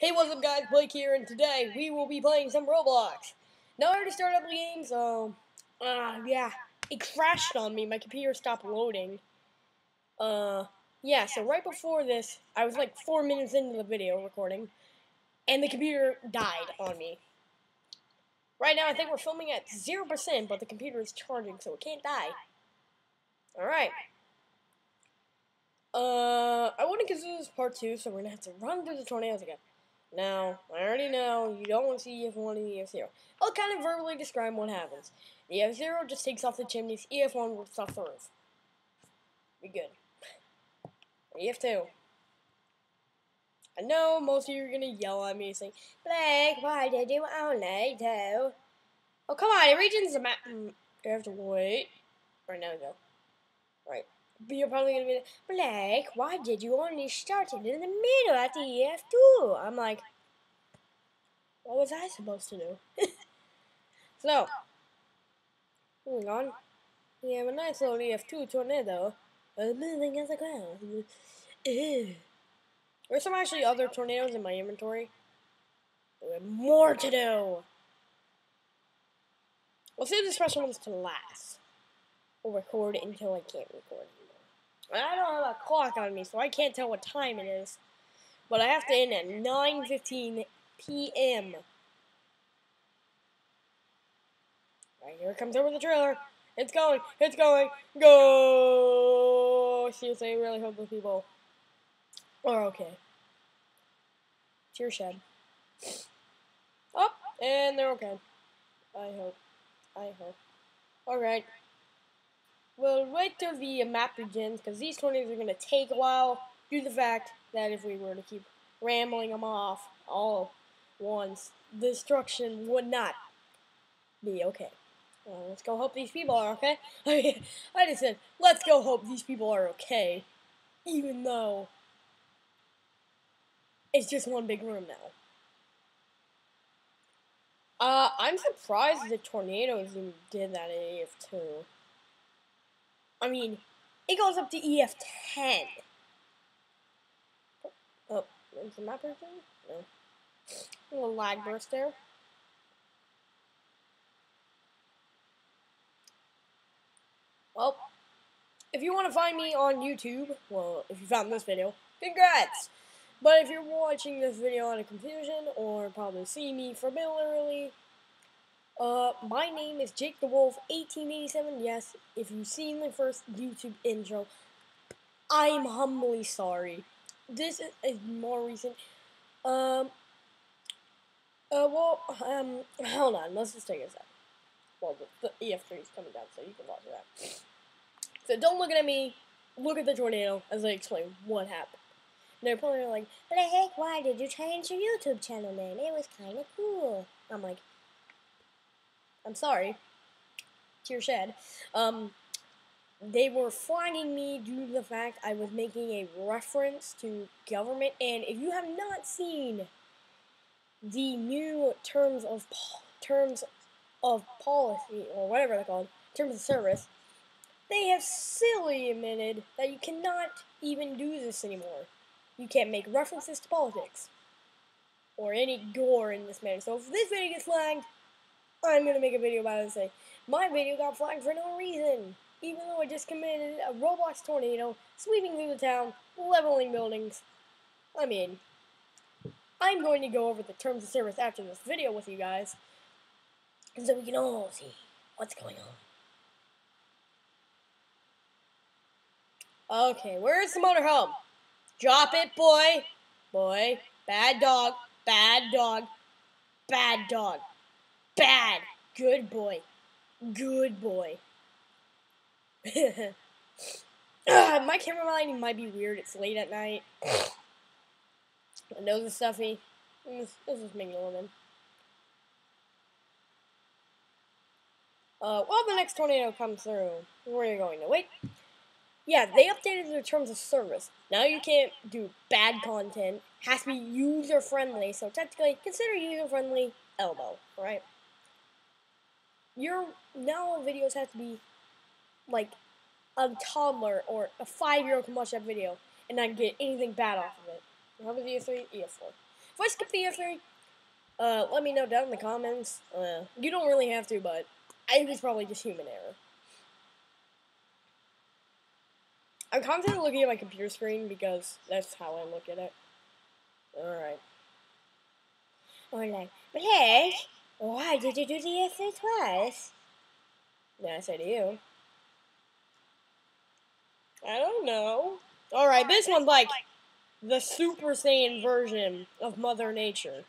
Hey, what's up guys, Blake here, and today we will be playing some Roblox. Now I already started up the game, so, uh, yeah, it crashed on me, my computer stopped loading. Uh, yeah, so right before this, I was like four minutes into the video recording, and the computer died on me. Right now I think we're filming at 0%, but the computer is charging, so it can't die. Alright. Uh, I wouldn't consider this part two, so we're gonna have to run through the tornadoes again. Now, I already know you don't want to see EF1 and EF0. I'll kind of verbally describe what happens. The EF0 just takes off the chimneys, EF1 rips off the roof. Be good. EF2. I know most of you are going to yell at me saying, Blake, why did you only do? Oh, come on, it regens the map. Mm, you have to wait. Right now, go. Right. You're probably gonna be like, Blake, why did you only start it in the middle at the EF2? I'm like, what was I supposed to do? so, moving on. We have a nice little EF2 tornado. Moving as a ground. There's some actually other tornadoes in my inventory. We have more to do. We'll save the special ones to last. We'll record until I can't record. I don't have a clock on me, so I can't tell what time it is. But I have to end at 9.15 p.m. Right, here it comes over the trailer. It's going, it's going, go! Seriously, I really hope those people are okay. Cheer shed. Up, oh, and they're okay. I hope. I hope. Alright. We'll wait till the map begins, because these tornadoes are going to take a while, due to the fact that if we were to keep rambling them off all once, destruction would not be okay. Well, let's go hope these people are okay. I mean, I just said, let's go hope these people are okay, even though it's just one big room now. Uh, I'm surprised the tornadoes did that in EF2. I mean, it goes up to EF10. Oh, is the map thing? No. A little lag burst there. Well, if you want to find me on YouTube, well, if you found this video, congrats! But if you're watching this video on a confusion, or probably see me familiarly, uh, my name is Jake the Wolf, 1887. Yes, if you've seen the first YouTube intro, I'm humbly sorry. This is, is more recent. Um, uh, well, um, hold on, let's just take a sec. Well, the, the EF3 is coming down, so you can watch that. So don't look at me, look at the tornado as I explain what happened. they're probably like, Blake, why did you change your YouTube channel name? It was kind of cool. I'm like, I'm sorry. Tear shed. Um, they were flagging me due to the fact I was making a reference to government. And if you have not seen the new terms of terms of policy or whatever they're called, terms of service, they have silly admitted that you cannot even do this anymore. You can't make references to politics or any gore in this manner. So if this video gets flagged, I'm gonna make a video about and say, my video got flagged for no reason, even though I just committed a Roblox tornado, sweeping through the town, leveling buildings. I mean, I'm going to go over the terms of service after this video with you guys, so we can all see what's going on. Okay, where's the motorhome? Drop it, boy. Boy. Bad dog. Bad dog. Bad dog. Bad. Good boy. Good boy. uh, my camera lighting might be weird. It's late at night. My nose is stuffy. This, this is making a little Uh, well, the next tornado comes through. Where are you going to wait? Yeah, they updated their terms of service. Now you can't do bad content. Has to be user friendly. So technically, consider user friendly elbow, right? Your now all videos have to be like a toddler or a five year old can watch that video and not get anything bad off of it. How was EF3? EF4. If I skip the EF3, uh, let me know down in the comments. Uh, you don't really have to, but I think it's probably just human error. I'm constantly looking at my computer screen because that's how I look at it. Alright. Hola. Blake, why did you do the essay twice? Yeah, I said to you. I don't know. Alright, this one's like the Super Saiyan version of Mother Nature.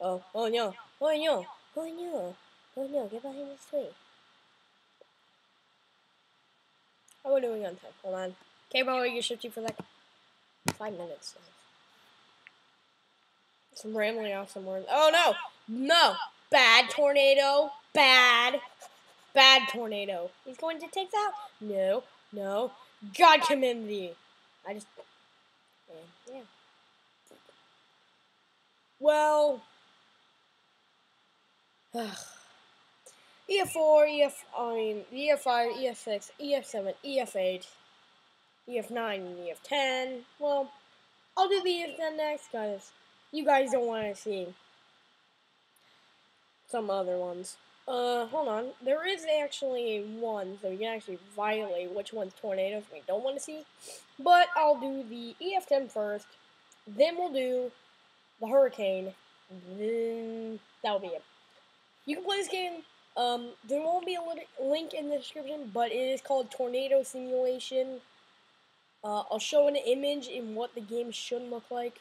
Oh, oh no. Oh no. Oh no. Oh no, get behind this tree. How are we doing on time? Hold on. Okay, bro, we get shifty for like five minutes. Some rambling off somewhere. Oh no! No! Bad tornado! Bad! Bad tornado. He's going to take that? No. No. God commend thee. I just. Yeah. Well. EF4, EF, I mean, EF5, EF6, EF7, EF8, EF9, and EF10. Well, I'll do the EF10 next, guys. You guys don't want to see some other ones. Uh, hold on. There is actually one, so you can actually violate which one's tornadoes we don't want to see. But I'll do the EF10 first. Then we'll do the hurricane. Then that'll be it. You can play this game um, there won't be a link in the description, but it is called Tornado Simulation. Uh, I'll show an image in what the game should look like.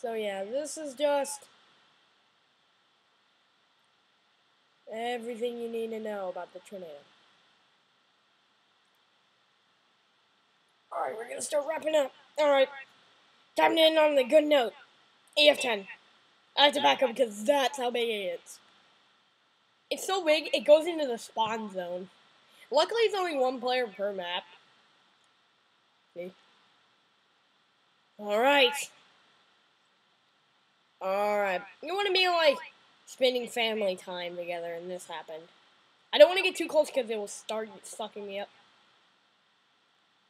So yeah, this is just everything you need to know about the tornado. Alright, we're gonna start wrapping up. Alright, time to end on the good note. EF10. I have to back up because that's how big it is. It's so big, it goes into the spawn zone. Luckily, it's only one player per map. Alright. Alright. You want to be like spending family time together and this happened. I don't want to get too close because it will start sucking me up.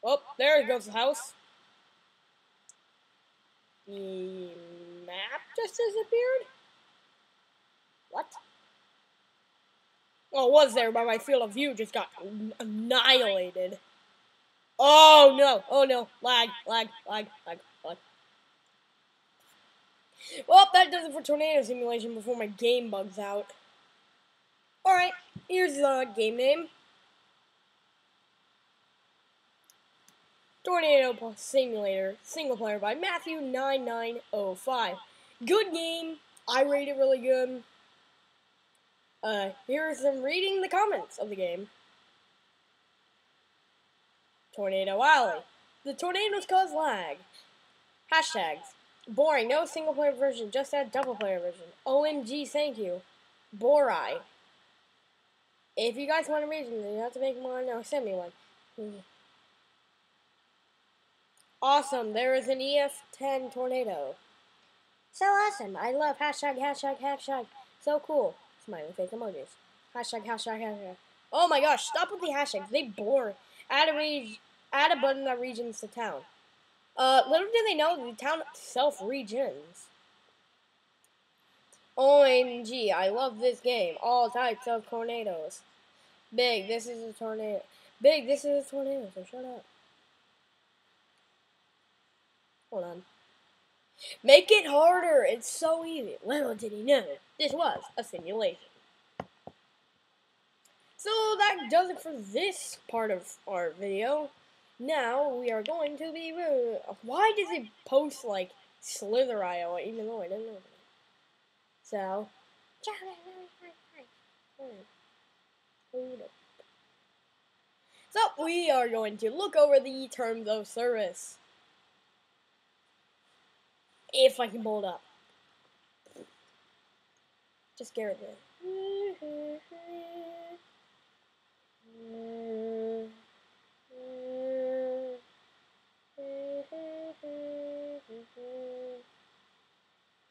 Oh, there goes the house. The map just disappeared? What? Oh, was there, but my field of view just got annihilated. Oh, no. Oh, no. Lag, lag, lag, lag. Well, that does it for Tornado Simulation before my game bugs out. Alright, here's the game name. Tornado Simulator, single player by Matthew9905. Good game. I rate it really good. Uh, here's some reading the comments of the game. Tornado Alley. The tornadoes cause lag. Hashtags. Boring. No single player version. Just add double player version. OMG. Thank you. Borai. If you guys want a reason, you have to make one. No, send me one. Awesome, there is an EF10 tornado. So awesome, I love hashtag, hashtag, hashtag. So cool. Smiley face emojis. Hashtag, hashtag, hashtag. Oh my gosh, stop with the hashtags. They bore. Add a, add a button that regens the town. Uh, little do they know the town self-regens. OMG, I love this game. All types of tornadoes. Big, this is a tornado. Big, this is a tornado, so shut up. Hold on. Make it harder. It's so easy. Little did he know, this was a simulation. So that does it for this part of our video. Now we are going to be. Why does it post like Slither.io even though I don't know? So. So we are going to look over the terms of service. If I can pull it up. Just get rid of it.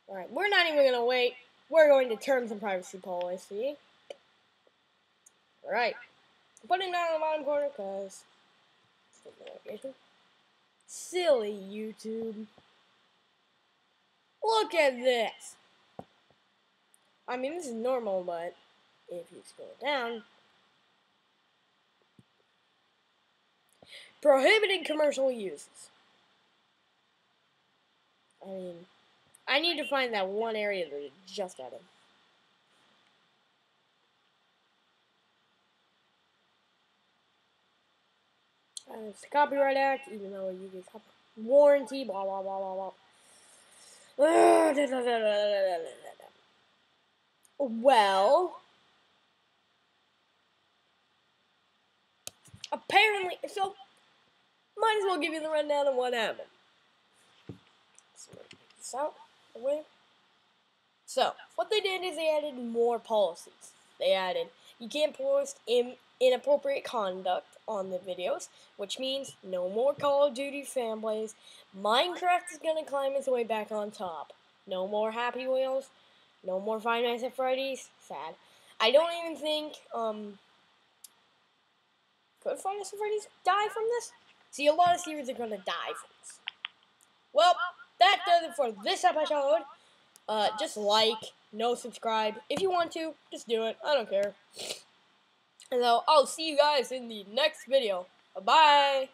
Alright, we're not even to wait. We're going to terms and privacy policy. Alright. Putting down in the bottom corner because Silly YouTube. Look at this. I mean, this is normal, but if you scroll down, prohibited commercial uses. I mean, I need to find that one area that just added. Uh, it's Copyright Act, even though you get copy warranty, blah blah blah blah blah. Well, apparently, so might as well give you the rundown of what happened. So, so what they did is they added more policies. They added you can't post in, inappropriate conduct on the videos, which means no more Call of Duty fanboys. Minecraft is gonna climb its way back on top. No more Happy Wheels. No more Five Nights at Freddy's. Sad. I don't even think um could Five Nights at Freddy's die from this? See, a lot of series are gonna die from this. Well, that does it for this episode. Uh, just like, no subscribe. If you want to, just do it. I don't care. And so I'll see you guys in the next video. Bye bye.